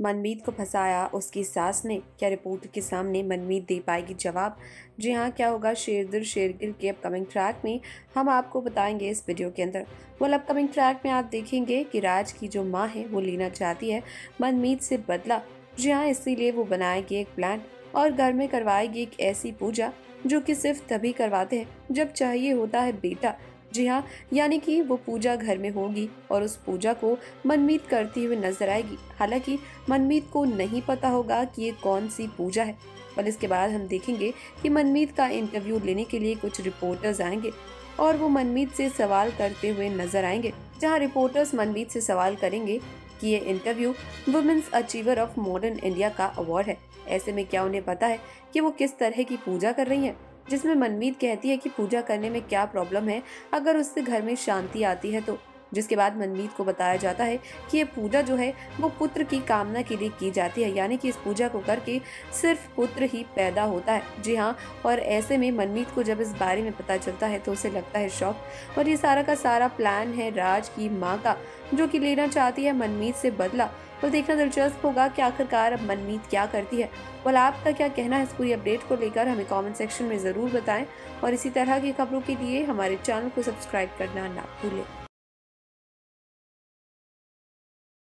मनमीत को फंसाया। उसकी सास ने क्या रिपोर्टर के सामने मनमीत दे पाएगी जवाब? जी हाँ क्या होगा? शेरदिल शेरगिल के अपकमिंग ट्रैक में हम आपको बताएँगे इस वीडियो के अंदर। वो अपकमिंग ट्रैक में आप देखेंगे कि राज की जो माँ है, वो लेना चाहती है। मनमीत से बदला। जी हाँ इसीलिए वो बनाएगी एक प्लान और घर में करवाएगी एक ऐसी पूजा जो कि सिर्फ़ तभी करवाते हैं जब चाहिए होता है बेटा। जी हाँ यानी कि वो पूजा घर में होगी और उस पूजा को मनमीत करती हुई नज़र आएगी। हालाँकि मनमीत को नहीं पता होगा कि ये कौन सी पूजा है, पर इसके बाद हम देखेंगे कि मनमीत का इंटरव्यू लेने के लिए कुछ रिपोर्टर्स आएँगे और वो मनमीत से सवाल करते हुए नज़र आएँगे, जहाँ रिपोर्टर्स मनमीत से सवाल करेंगे कि ये interview women's achiever of modern India का अवार्ड है। ऐसे में क्या उन्हें पता है कि वो किस तरह की पूजा कर रही हैं? जिसमें मनमीत कहती है कि पूजा करने में क्या प्रॉब्लम है? अगर उससे घर में शांति आती है तो। जिसके बाद मनमीत को बताया जाता है कि ये पूजा जो है, वो पुत्र की कामना के लिए की जाती है। यानी कि इस पूजा को करके सिर्फ़ पुत्र ही पैदा होता है। जी हाँ और ऐसे में मनमीत को जब इस बारे में पता चलता है तो उसे लगता है शौक। और ये सारा का सारा प्लान है राज की माँ का, जो कि लेना चाहती है मनमीत से बदला। तो देखना दिलचस्प होगा कि आखिरकार अब मनमीत क्या करती है। वाल आपका क्या कहना है इस पूरी अपडेट को लेकर, हमें कमेंट सेक्शन में ज़रूर बताएँ। और इसी तरह की खबरों के लिए हमारे चैनल को सब्सक्राइब करना ना भूलें।